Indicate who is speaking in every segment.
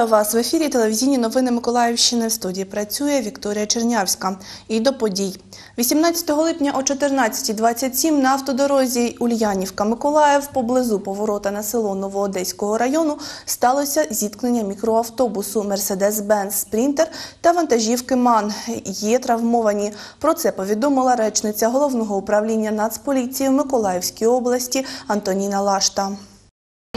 Speaker 1: Вітаю вас в ефірі телевізійні новини Миколаївщини. В студії працює Вікторія Чернявська. І до подій. 18 липня о 14.27 на автодорозі Ульянівка-Миколаїв поблизу поворота на село Новоодеського району сталося зіткнення мікроавтобусу Мерседес-Бенц Спрінтер та вантажівки МАН. Є травмовані. Про це повідомила речниця головного управління Нацполіції в Миколаївській області Антоніна Лашта.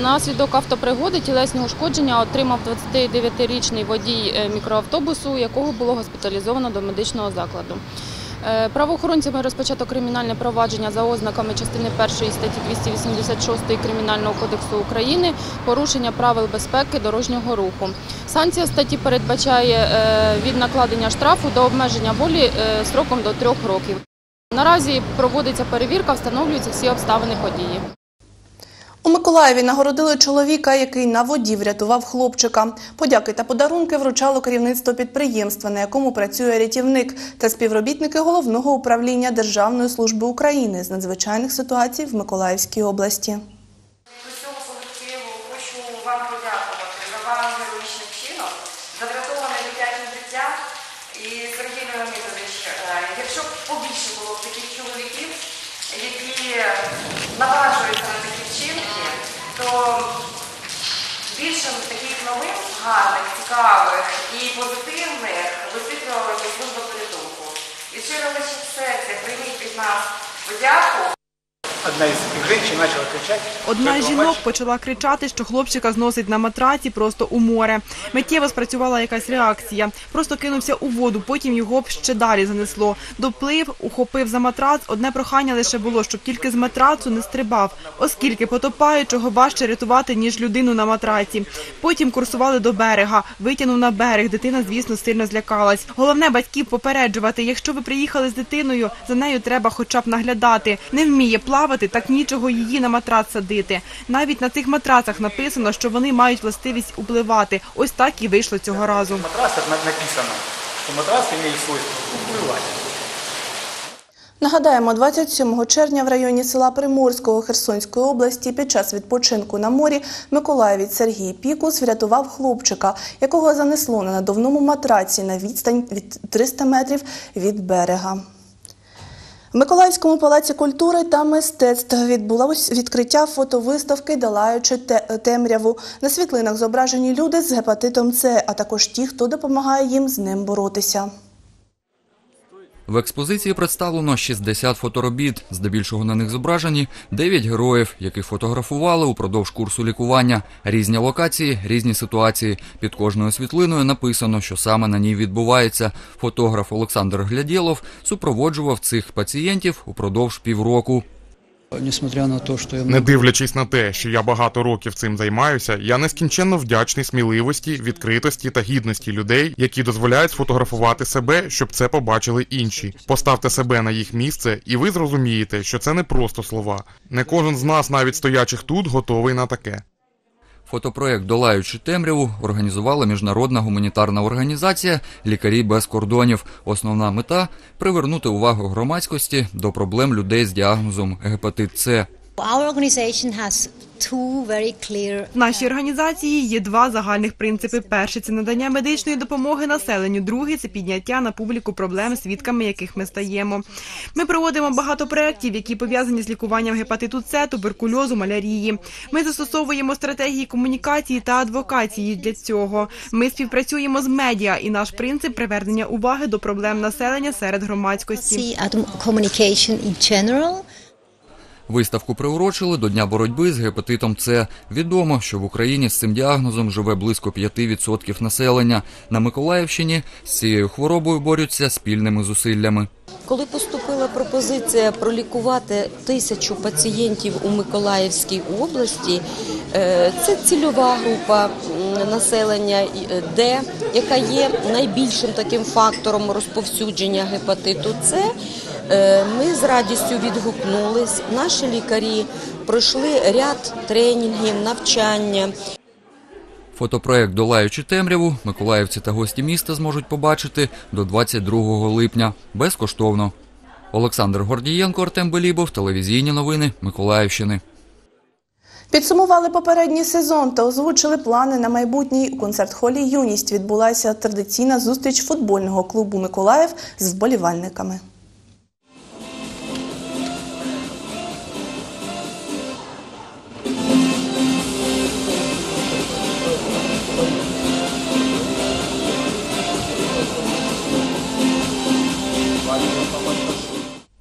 Speaker 2: Наслідок автопригоди тілесні ушкодження отримав 29-річний водій е, мікроавтобусу, якого було госпіталізовано до медичного закладу. Е, Правоохоронцями розпочато кримінальне провадження за ознаками частини 1 статті 286 Кримінального кодексу України порушення правил безпеки дорожнього руху. Санкція статті передбачає е, від накладення штрафу до обмеження волі сроком до трьох років. Наразі проводиться перевірка, встановлюються всі обставини події.
Speaker 1: У Миколаєві нагородили чоловіка, який на воді врятував хлопчика. Подяки та подарунки вручало керівництво підприємства, на якому працює рятівник, та співробітники головного управління Державної служби України з надзвичайних ситуацій в Миколаївській області.
Speaker 3: Усього колективу хочу вам подякувати за вам героїчний за врятоване дитяче життя. І Сергій Леонідович, е, якщо побільше було таких чоловіків, які наважуються на такі вчинки, то більше таких новин гарних, цікавих і позитивних висвітлювали служба порятунку. І щиро лише серця прийміть від нас подяку.
Speaker 4: Одна из этих женщин начала кричать.
Speaker 5: Одна з жінок почала кричати, що хлопчика зносить на матраці просто у море. Миттєво спрацювала якась реакція. Просто кинувся у воду, потім його б ще далі занесло. Доплив, ухопив за матрац. Одне прохання лише було, щоб тільки з матрацу не стрибав, оскільки потопаючого важче рятувати, ніж людину на матраці. Потім курсували до берега, витягнув на берег. Дитина, звісно, сильно злякалась. Головне батьків попереджувати. Якщо ви приїхали з дитиною, за нею треба хоча б наглядати. Не вміє плавати, так нічого її на матрац садити. Навіть на цих матрацах написано, що вони мають властивість upливати. Ось так і вийшло цього разу.
Speaker 4: матрас так написано, что матрас имеет свойство уплывать.
Speaker 1: Нагадаємо, 27 червня в районі села Приморського Херсонської області під час відпочинку на морі Миколаївець Сергій Пікус врятував хлопчика, якого занесло на надувному матраці на відстань від 300 метрів від берега. В Миколаївському палаці культури та мистецтв відбулось відкриття фотовиставки Долаючи темряву. На світлинах зображені люди з гепатитом С, а також ті, хто допомагає їм з ним боротися.
Speaker 6: В експозиції представлено 60 фоторобіт. Здебільшого на них зображені 9 героїв, яких фотографували упродовж курсу лікування. Різні локації, різні ситуації. Під кожною світлиною написано, що саме на ній відбувається. Фотограф Олександр Глядєлов супроводжував цих пацієнтів упродовж півроку.
Speaker 7: Не дивлячись на те, що я багато років цим займаюся, я нескінченно вдячний сміливості, відкритості та гідності людей, які дозволяють сфотографувати себе, щоб це побачили інші. Поставте себе на їх місце, і ви зрозумієте, що це не просто слова. Не кожен з нас, навіть стоячих тут, готовий на таке.
Speaker 6: Фотопроект Долаючи темряву організувала міжнародна гуманітарна організація Лікарі без кордонів. Основна мета привернути увагу громадськості до проблем людей з діагнозом гепатит С.
Speaker 5: В нашій організації є два загальних принципи. Перший це надання медичної допомоги населенню. Другий це підняття на публіку проблем, свідками яких ми стаємо. Ми проводимо багато проєктів, які пов'язані з лікуванням гепатиту С, туберкульозу, малярії. Ми застосовуємо стратегії комунікації та адвокації для цього. Ми співпрацюємо з медіа, і наш принцип привернення уваги до проблем населення серед громадськості.
Speaker 6: Виставку приурочили до Дня боротьби з гепатитом С. Відомо, що в Україні з цим діагнозом живе близько 5% населення. На Миколаївщині з цією хворобою борються спільними зусиллями.
Speaker 8: Коли поступила пропозиція пролікувати тисячу пацієнтів у Миколаївській області, е, це цільова група населення е, Д, яка є найбільшим таким фактором розповсюдження гепатиту С. Е, Ми з радістю відгукнулись. Наші лікарі пройшли ряд тренінгів, навчання.
Speaker 6: Фотопроект Долаючи темряву миколаївці та гості міста зможуть побачити до 22 липня безкоштовно. Олександр Гордієнко, Артем Белібов, телевізійні новини Миколаївщини.
Speaker 1: Підсумували попередній сезон та озвучили плани на майбутній. У концерт-холі Юність відбулася традиційна зустріч футбольного клубу Миколаїв з вболівальниками.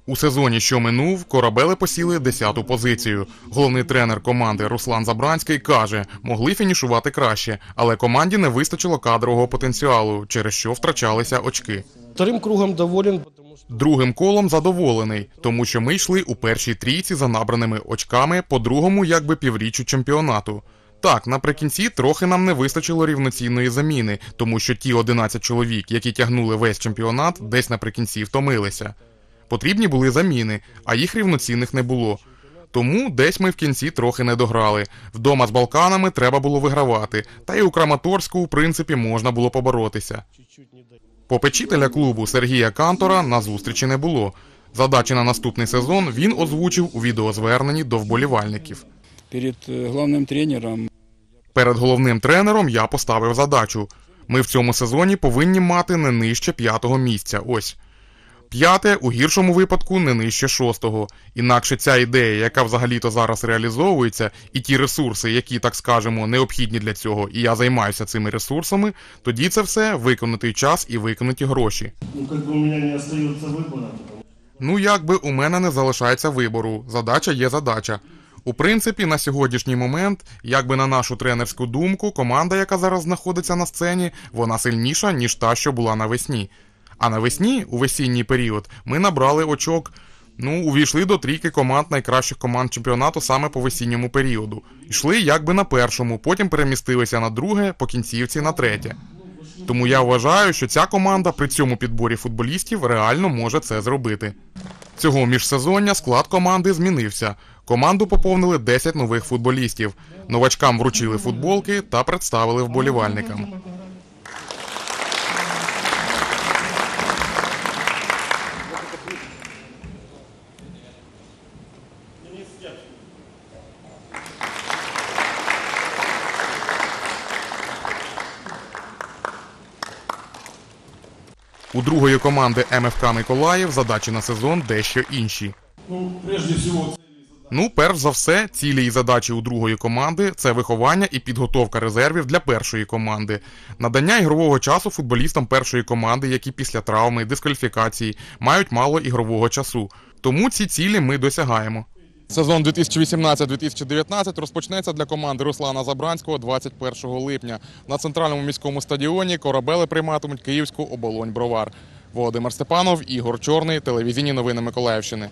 Speaker 7: У сезоні, що минув, корабели посіли 10-ту позицію. Головний тренер команди Руслан Забранський каже, могли фінішувати краще, але команді не вистачило кадрового потенціалу, через що втрачалися очки.
Speaker 9: Вторым кругом доволен,
Speaker 7: Другим колом задоволений, тому що ми йшли у першій трійці за набраними очками по другому якби півріччю чемпіонату. Так, наприкінці трохи нам не вистачило рівноцінної заміни, тому що ті 11 чоловік, які тягнули весь чемпіонат, десь наприкінці втомилися. Потрібні були заміни, а їх рівноцінних не було. Тому десь ми в кінці трохи не дограли. Вдома з Балканами треба було вигравати, та й у Краматорську, в принципі, можна було поборотися. Попечителя клубу Сергія Кантора на зустрічі не було. Задачі на наступний сезон він озвучив у відеозверненні до вболівальників.
Speaker 10: Перед э, главным тренером
Speaker 7: Перед головним тренером я поставив задачу. Ми в цьому сезоні повинні мати не нижче п'ятого місця. Ось. П'яте, у гіршому випадку, не нижче шостого. Інакше ця ідея, яка взагалі-то зараз реалізовується, і ті ресурси, які, так скажемо, необхідні для цього, і я займаюся цими ресурсами, тоді це все виконатий час і виконаті гроші.
Speaker 9: ну, у меня не выбора.
Speaker 7: Ну, якби у мене не залишається вибору. Задача є задача. У принципі, на сьогоднішній момент, якби на нашу тренерську думку, команда, яка зараз знаходиться на сцені, вона сильніша, ніж та, що була навесні. А навесні, у весінній період, ми набрали очок. Ну, увійшли до трійки команд найкращих команд чемпіонату саме по весінньому періоду. Йшли якби на першому, потім перемістилися на друге, по кінцівці на третє. Тому я вважаю, що ця команда при цьому підборі футболістів реально може це зробити. Цього міжсезоння склад команди змінився. Команду поповнили 10 нових футболістів. Новачкам вручили футболки та представили вболівальникам. У другої команди МФК Миколаїв задачі на сезон дещо інші.
Speaker 9: Ну,
Speaker 7: Ну, перш за все, цілі і задачі у другої команди це виховання і підготовка резервів для першої команди, надання ігрового часу футболістам першої команди, які після травми, дискваліфікації мають мало ігрового часу. Тому ці цілі ми досягаємо. Сезон 2018-2019 розпочнеться для команди Руслана Забранського 21 липня. На центральному міському стадіоні корабели прийматимуть київську оболонь Бровар. Володимир Степанов, Ігор Чорний, телевізійні новини Миколаївщини.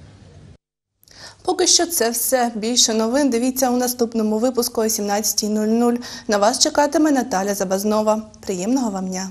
Speaker 1: Поки що це все. Більше новин дивіться у наступному випуску о 17.00. На вас чекатиме Наталя Забазнова. Приємного вам дня!